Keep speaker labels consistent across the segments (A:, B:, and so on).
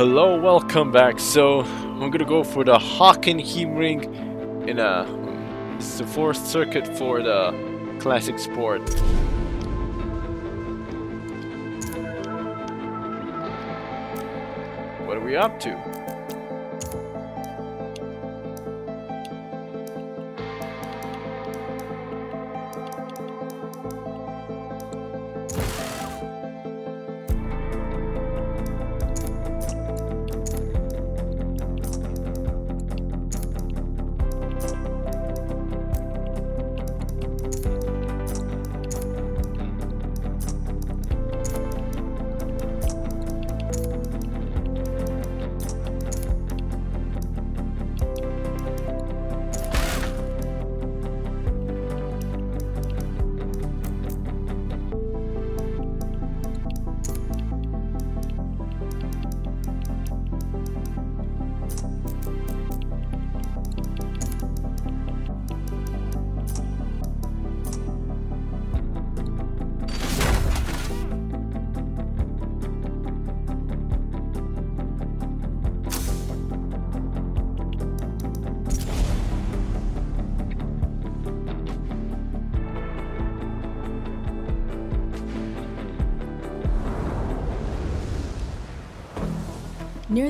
A: Hello, welcome back. So, I'm gonna go for the Hockenheimring in a. Is the fourth circuit for the classic sport. What are we up to?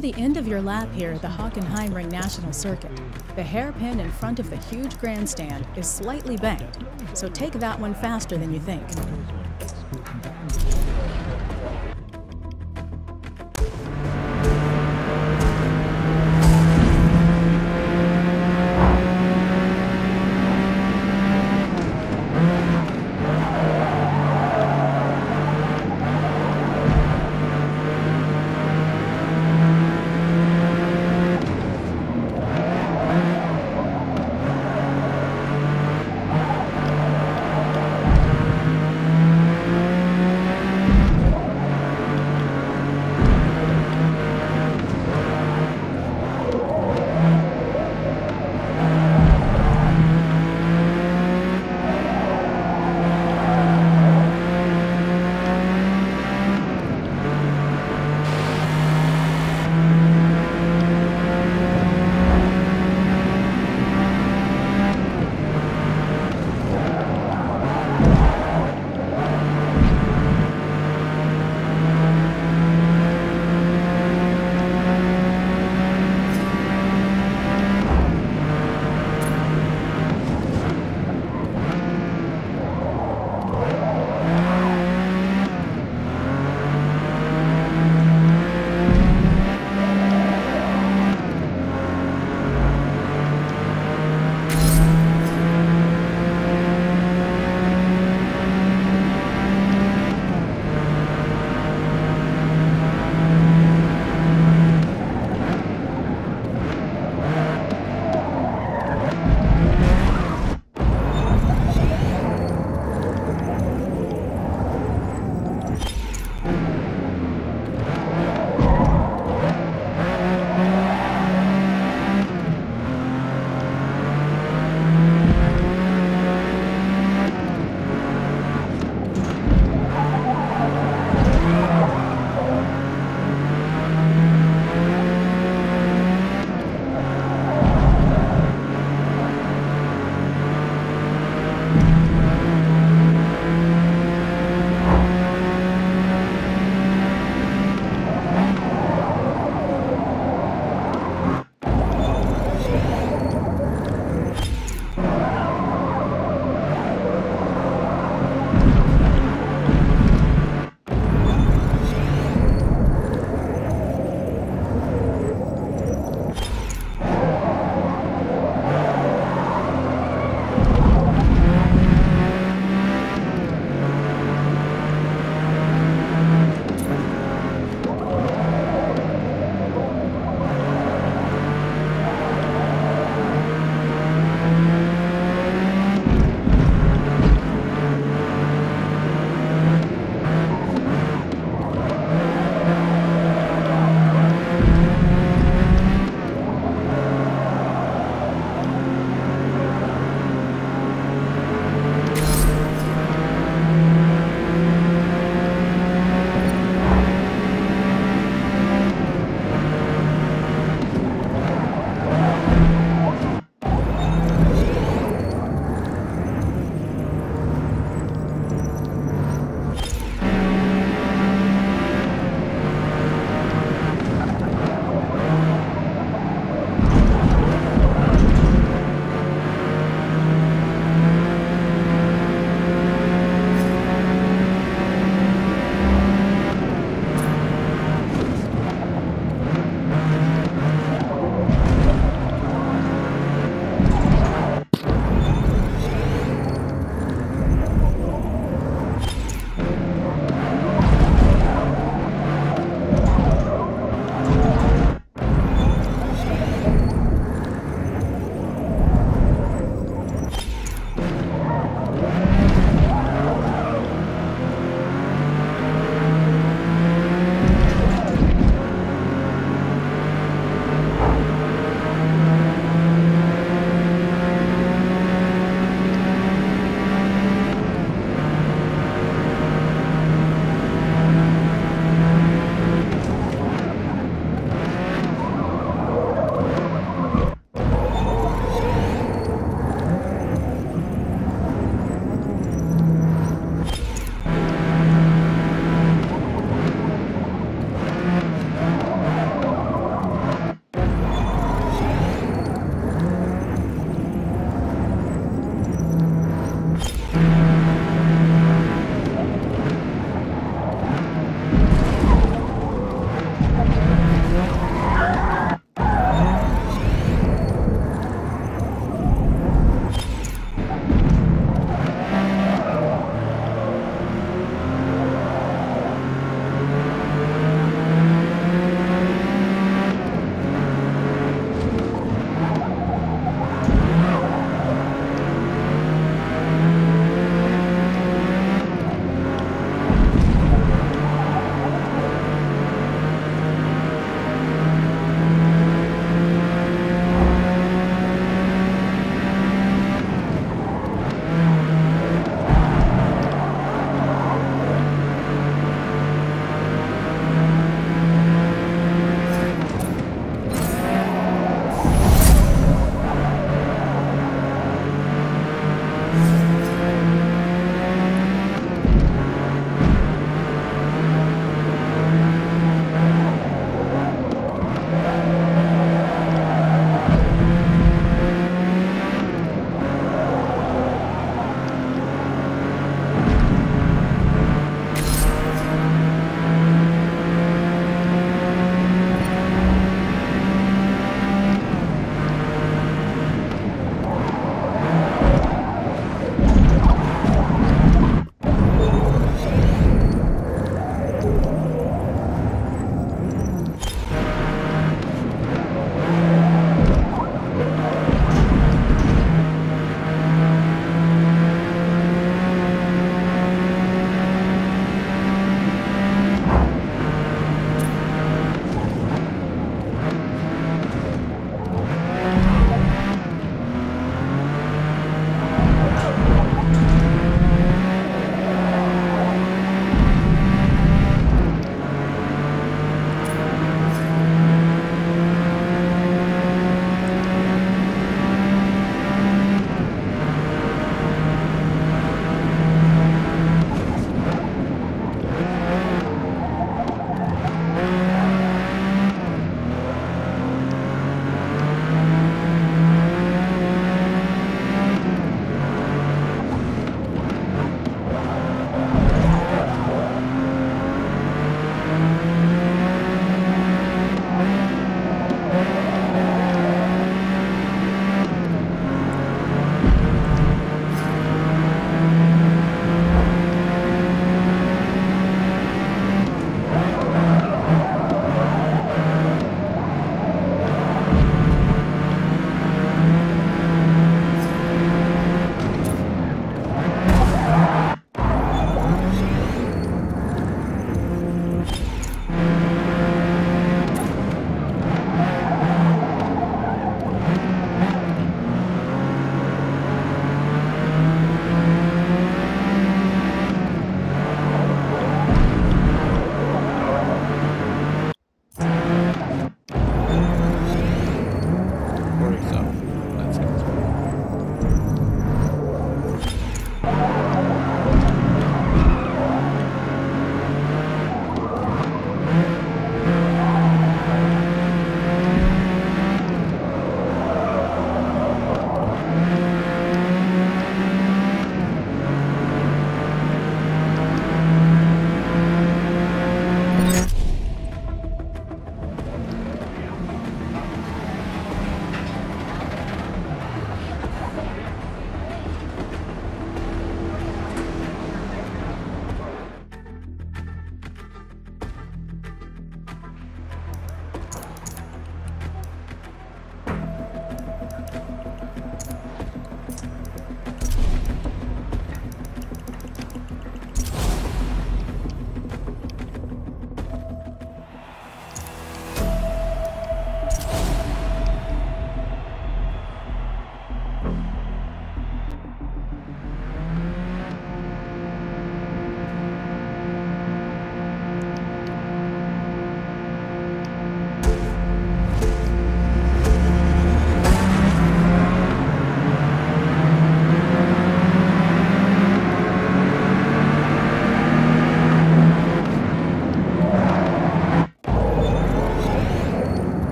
B: Near the end of your lap here at the Hockenheimring National Circuit, the hairpin in front of the huge grandstand is slightly banked, so take that one faster than you think.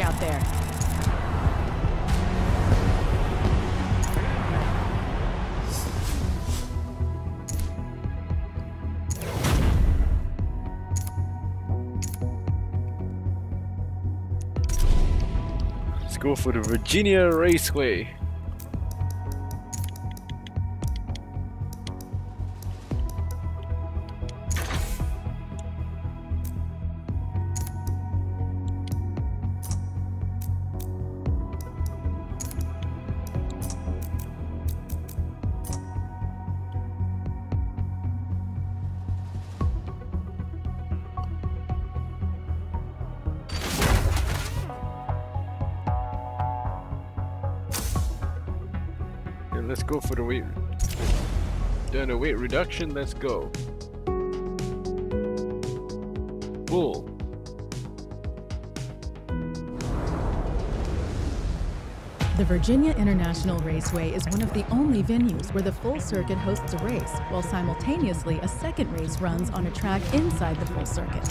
B: Out there.
A: Let's go for the Virginia Raceway. Let's go for the weight. Done a weight reduction, let's go. Bull.
B: The Virginia International Raceway is one of the only venues where the full circuit hosts a race, while simultaneously a second race runs on a track inside the full circuit.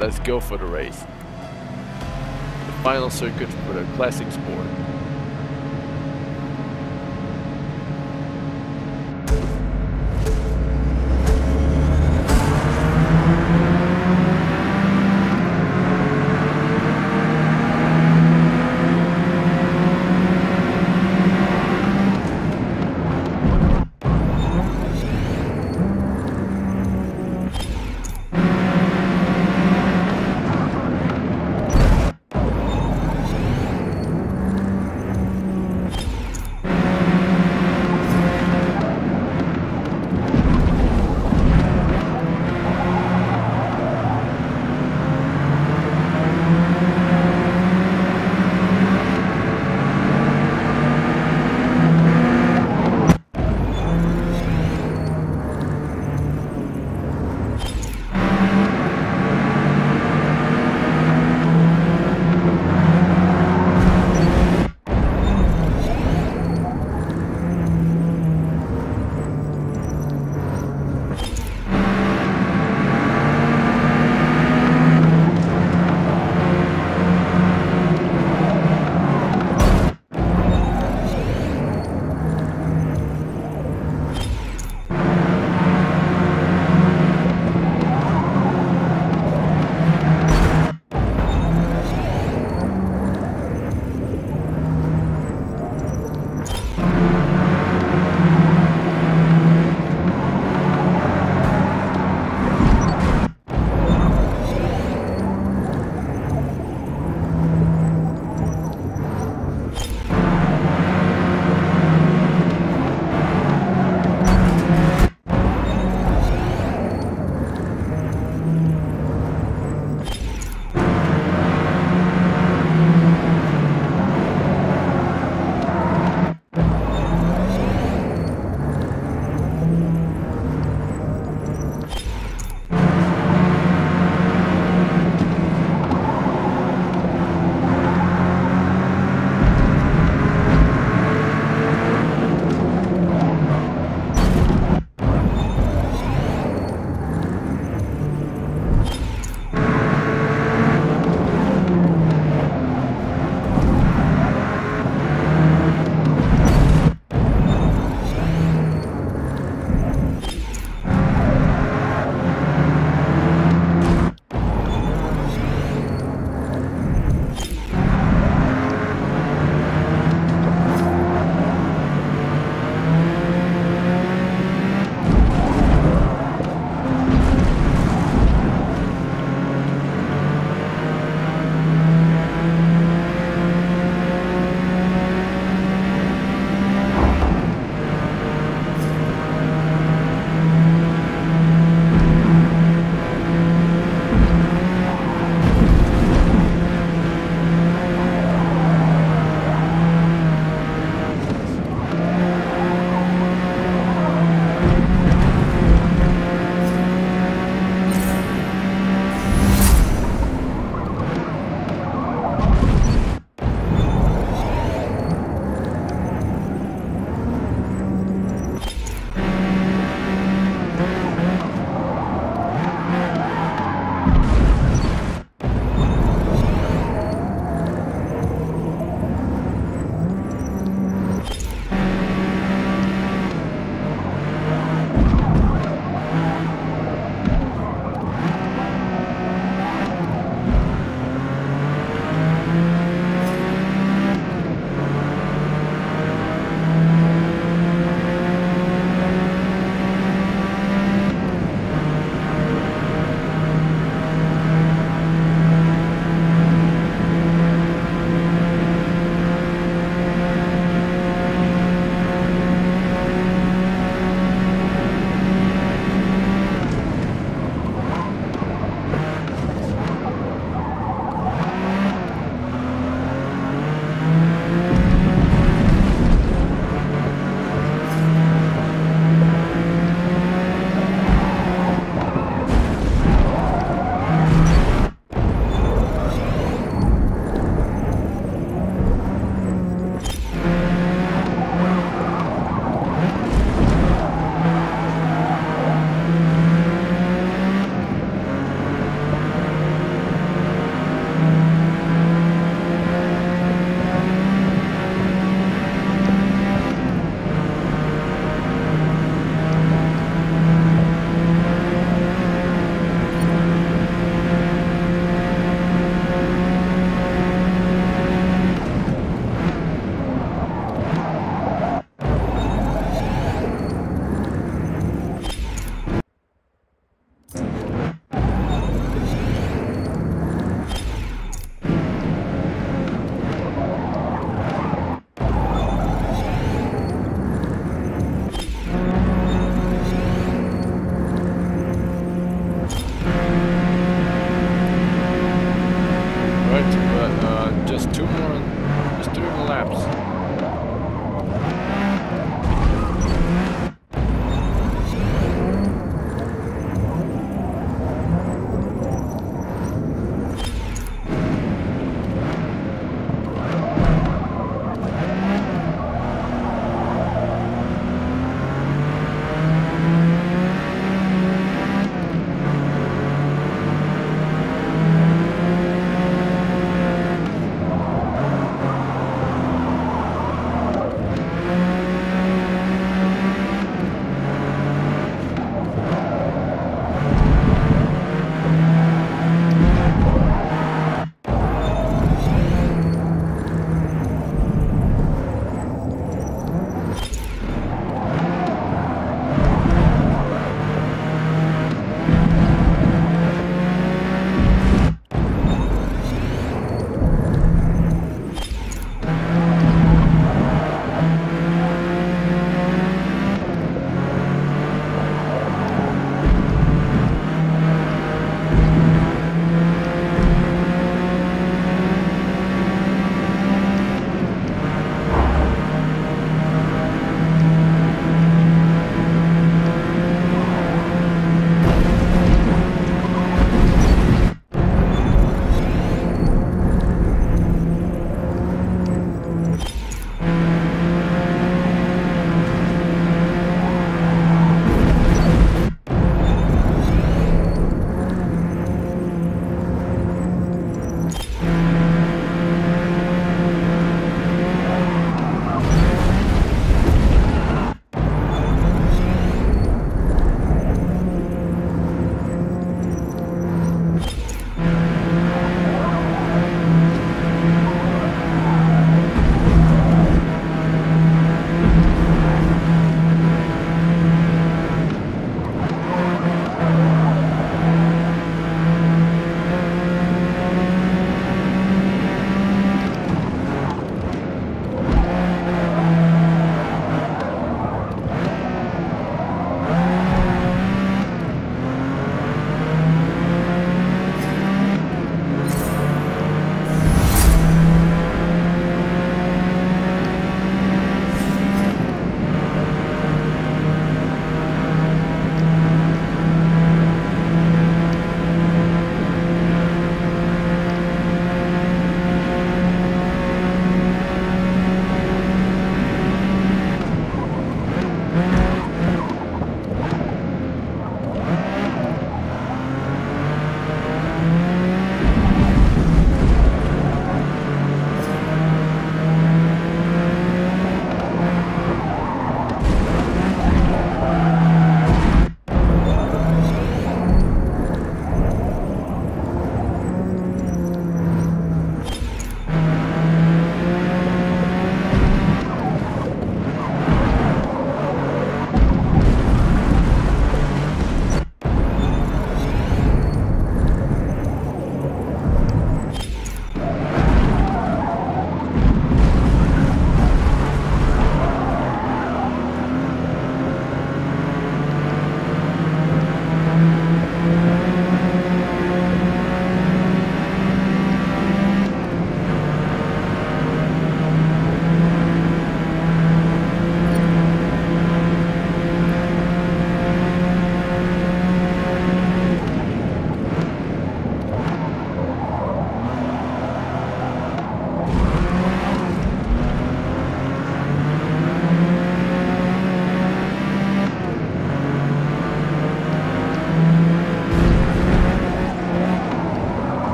A: Let's go for the race. The final circuit for the classic sport.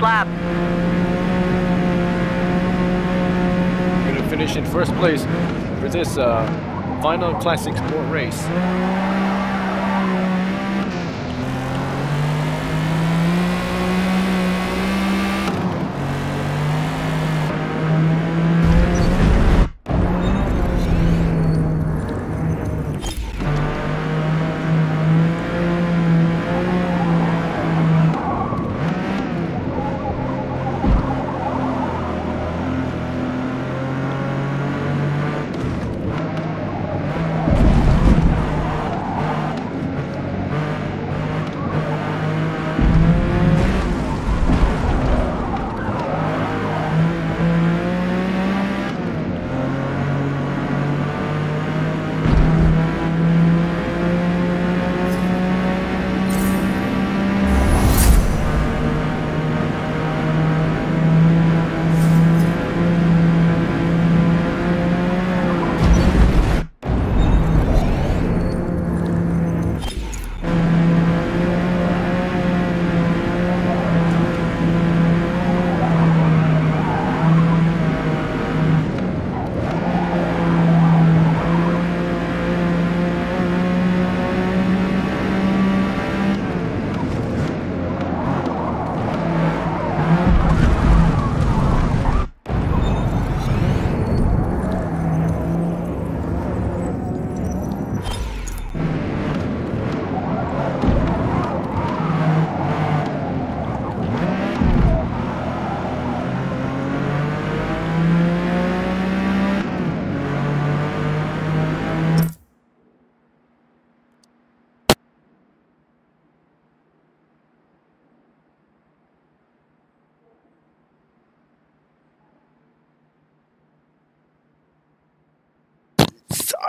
C: Last lap.
A: Gonna finish in first place for this uh, final classic sport race.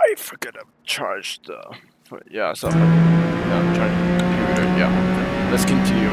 A: I forgot to charge the. Yeah, so yeah, I'm charging the computer. Yeah, let's continue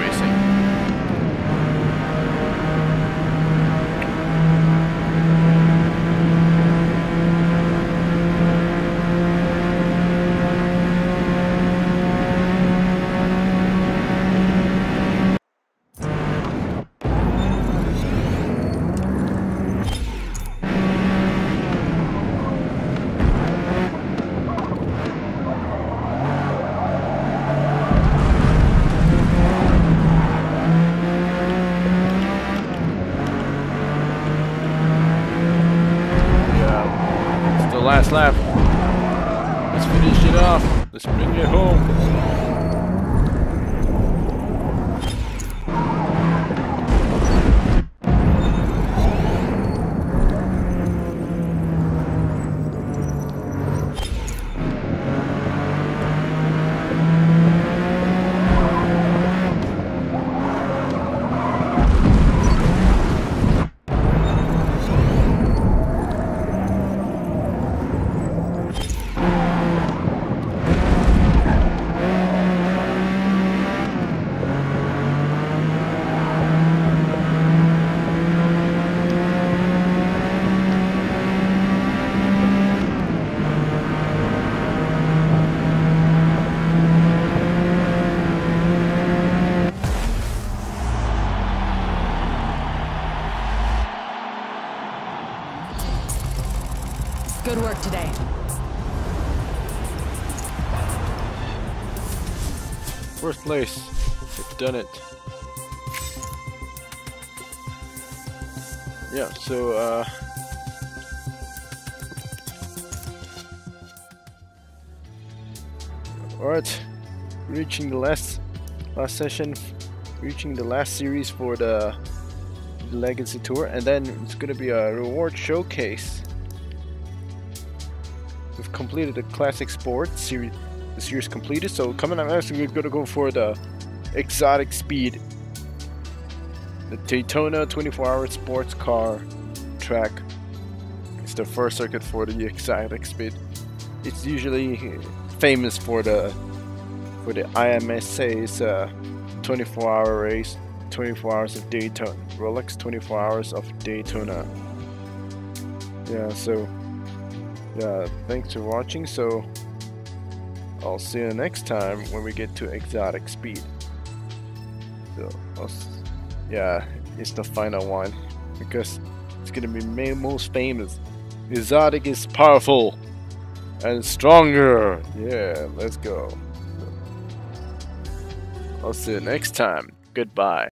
A: place. We've done it. Yeah, so uh Alright. Reaching the last last session reaching the last series for the, Legacy Tour and then it's gonna be a reward showcase. We've completed the classic sport series the series completed. So coming up next, we're gonna go for the exotic speed, the Daytona 24-hour sports car track. It's the first circuit for the exotic speed. It's usually famous for the for the IMSA's uh, 24-hour race, 24 hours of Daytona, Rolex 24 hours of Daytona. Yeah, so yeah, thanks for watching. So. I'll see you next time when we get to exotic speed. So, I'll, yeah, it's the final one because it's gonna be ma- most famous. Exotic is powerful and stronger. Yeah, let's go. I'll see you next time. Goodbye.